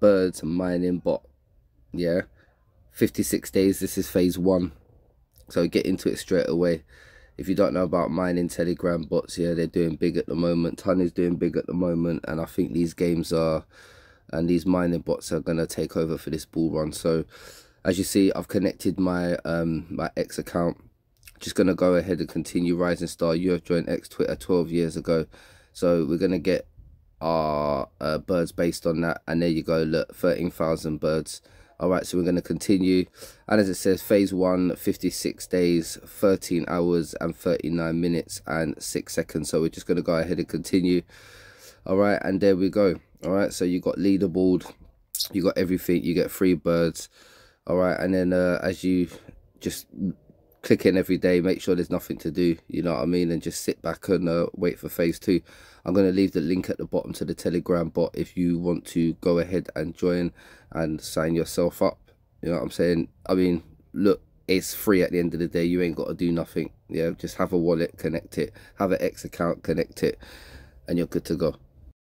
birds and mining bot yeah? 56 days this is phase one. So get into it straight away. If you don't know about mining telegram bots yeah they're doing big at the moment. Ton is doing big at the moment and i think these games are and these mining bots are going to take over for this bull run. So as you see i've connected my um my x account. Just going to go ahead and continue rising star. You have joined x twitter 12 years ago. So we're going to get our uh, birds based on that. And there you go look 13,000 birds. All right so we're going to continue. And as it says phase one 56 days 13 hours and 39 minutes and 6 seconds. So we're just going to go ahead and continue. All right and there we go. All right so you got leaderboard you got everything. You get free birds. All right and then uh, as you just click in every day make sure there's nothing to do you know what i mean and just sit back and uh, wait for phase two. I'm going to leave the link at the bottom to the telegram bot if you want to go ahead and join and sign yourself up you know what i'm saying? I mean look it's free at the end of the day you ain't got to do nothing yeah? Just have a wallet connect it have an x account connect it and you're good to go